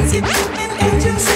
agency, an agency.